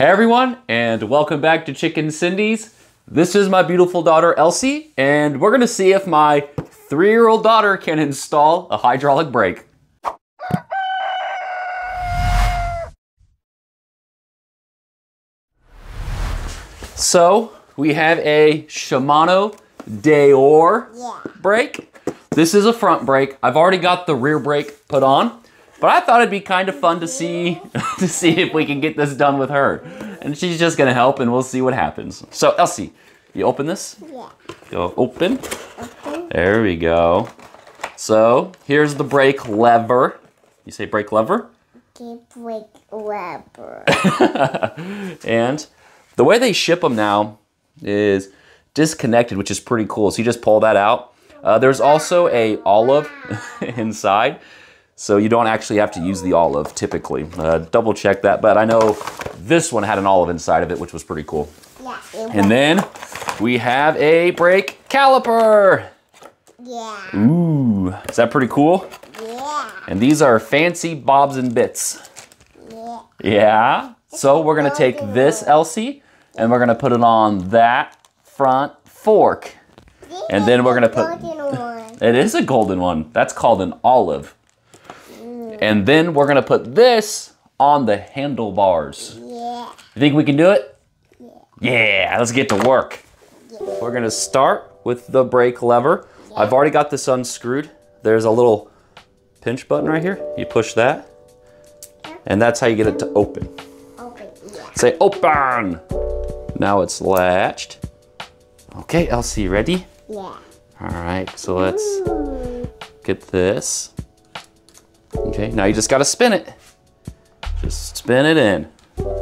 Hey everyone, and welcome back to Chicken Sendies. This is my beautiful daughter Elsie, and we're gonna see if my three-year-old daughter can install a hydraulic brake. So, we have a Shimano Deore Yeah. brake. This is a front brake. I've already got the rear brake put on, but I thought it'd be kind of fun to see to see if we can get this done with her. And she's just gonna help and we'll see what happens. So Elsie, you open this? Yeah. Go open. Okay. There we go. So here's the brake lever. You say brake lever? Keep break rubber. and the way they ship them now is disconnected, which is pretty cool. So you just pull that out. Uh, there's also a olive inside, so you don't actually have to use the olive typically. Uh, double check that, but I know this one had an olive inside of it, which was pretty cool. Yeah. And then we have a brake caliper. yeah. Ooh, is that pretty cool? Yeah. And these are fancy bobs and bits. Yeah. Yeah. So we're gonna take this Elsie and we're gonna put it on that front fork. And then we're gonna put- Golden one. It is a golden one. That's called an olive. And then we're gonna put this on the handlebars. Yeah. You think we can do it? Yeah, yeah let's get to work. We're gonna start with the brake lever. I've already got this unscrewed. There's a little pinch button right here. You push that, and that's how you get it to open. Open. Yeah. Say open. Now it's latched. Okay, Elsie, ready? Yeah. All right, so let's Ooh. get this. Okay, now you just gotta spin it. Just spin it in.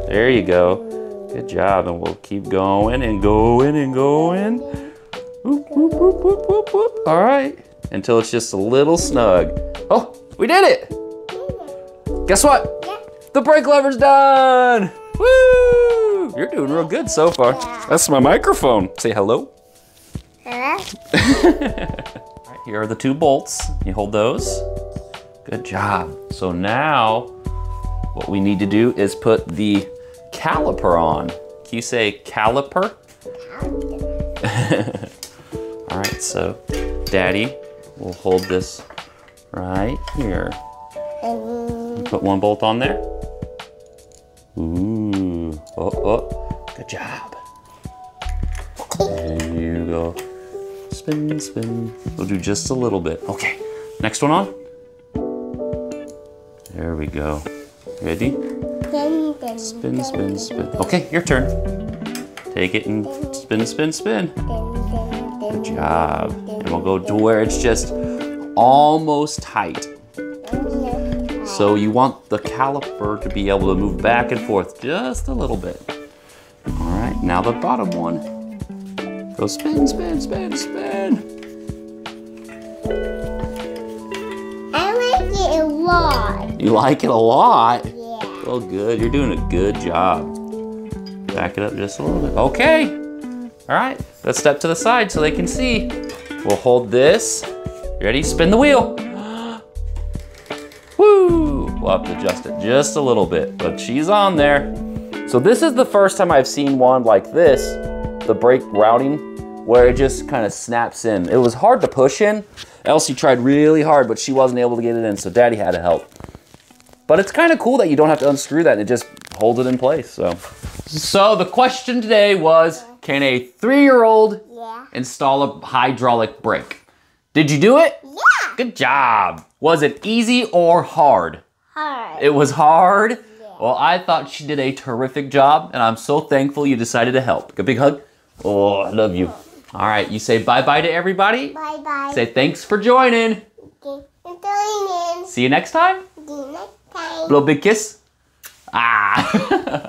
There you go. Good job, and we'll keep going and going and going. All right, until it's just a little snug. Oh, we did it! Guess what? Yeah. The brake lever's done! Woo! You're doing real good so far. That's my microphone. Say hello. Hello? All right, here are the two bolts. You hold those. Good job. So now, what we need to do is put the caliper on. Can you say caliper? All right, so Daddy will hold this right here. Put one bolt on there. Ooh, oh, oh, good job. There you go. Spin, spin. We'll do just a little bit. Okay, next one on. There we go. Ready? then, Spin, spin, spin. Okay, your turn. Take it and spin, spin, spin. Good job. And we'll go to where it's just almost tight. So you want the caliper to be able to move back and forth just a little bit. All right, now the bottom one. Go spin, spin, spin, spin. You like it a lot. Yeah. Well, good. You're doing a good job. Back it up just a little bit. Okay. All right. Let's step to the side so they can see. We'll hold this. You ready? Spin the wheel. Woo! We'll have to adjust it just a little bit, but she's on there. So this is the first time I've seen one like this, the brake routing, where it just kind of snaps in. It was hard to push in. Elsie tried really hard, but she wasn't able to get it in, so Daddy had to help. But it's kind of cool that you don't have to unscrew that and it just holds it in place. So, so the question today was, can a three-year-old Yeah. install a hydraulic brake? Did you do it? Yeah. Good job. Was it easy or hard? Hard. It was hard. Well, I thought she did a terrific job, and I'm so thankful you decided to help. A big hug. Oh, I love you. All right, you say bye-bye to everybody. Bye bye. Say thanks for joining. Okay. Join in. See you next time. See you next time. Blowbig kiss? Ah.